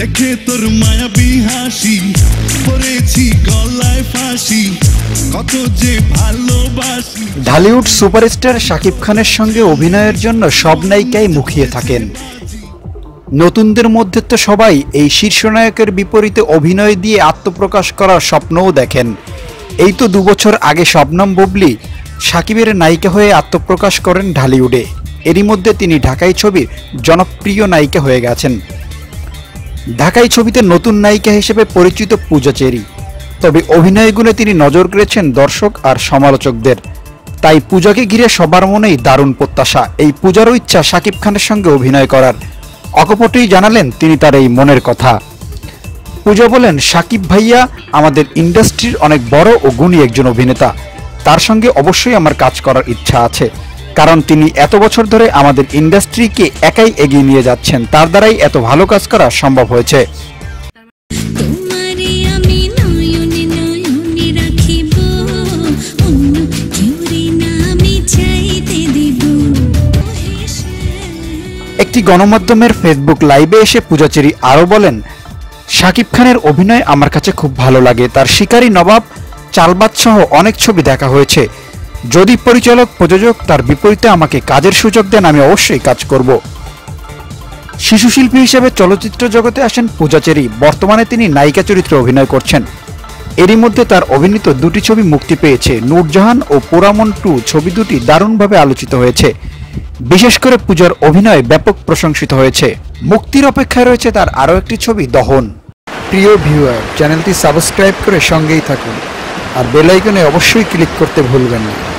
দেখে তোর মায়াবী হাসি পড়েছি গলায় ফাঁসি, কত যে ভালোবাসি। ঢালিউড সুপারস্টার শাকিব খানের সঙ্গে অভিনয়ের জন্য সব নায়িকাই মুখিয়ে থাকেন। নতুনদের মধ্যে তো সবাই এই শীর্ষনায়কের বিপরীতে অভিনয় দিয়ে আত্মপ্রকাশ করার স্বপ্নও দেখেন। এই তো দুবছর আগে শবনম বুবলি সাকিবের নায়িকা হয়ে আত্মপ্রকাশ করেন ঢালিউডে। এরই মধ্যে তিনি ঢাকাই ছবির জনপ্রিয় নায়িকা হয়ে গেছেন। ঢাকাই ছবিতে নতুন নায়িকা হিসেবে পরিচিত পূজা চেরি। তবে অভিনয় গুণে তিনি নজর কেড়েছেন দর্শক আর সমালোচকদের। তাই পূজাকে ঘিরে সবার মনেই দারুণ প্রত্যাশা। এই পূজারও ইচ্ছা শাকিব খানের সঙ্গে অভিনয় করার। অকপটেই জানালেন তিনি তার এই মনের কথা। পূজা বলেন সাকিব ভাইয়া আমাদের ইন্ডাস্ট্রির অনেক বড় ও গুণী একজন অভিনেতা। তার সঙ্গে অবশ্যই আমার কাজ করার ইচ্ছা আছে। কারণ তিনি এত বছর ধরে আমাদের ইন্ডাস্ট্রিকে একাই এগিয়ে নিয়ে যাচ্ছেন তার দ্বারাই এত ভালো কাজ করা সম্ভব হয়েছে। একটি গণমাধ্যমের ফেসবুক লাইভে এসে পূজাচেরি আরও বলেন শাকিব খানের অভিনয় আমার কাছে খুব ভালো লাগে। তার শিকারী নবাব চালবাদ সহ অনেক ছবি দেখা হয়েছে। যদি পরিচালক, প্রযোজক তার বিপরীতে আমাকে কাজের সুযোগ দেন, আমি অবশ্যই কাজ করব। শিশু শিল্পী হিসেবে চলচ্চিত্র জগতে আসেন পূজাচেরি বর্তমানে তিনি নায়িকা চরিত্রে অভিনয় করছেন। এরই মধ্যে তার অভিনীত দুটি ছবি মুক্তি পেয়েছে। নূরজাহান ও পোরামন টু ছবি দুটি দারুণভাবে আলোচিত হয়েছে। বিশেষ করে পূজার অভিনয় ব্যাপক প্রশংসিত হয়েছে। মুক্তির অপেক্ষায় রয়েছে তার আরও একটি ছবি, দহন। প্রিয় ভিউয়ার, চ্যানেলটি সাবস্ক্রাইব করে সঙ্গেই থাকুন। আর বেল আইকনে অবশ্যই ক্লিক করতে ভুলবেন না।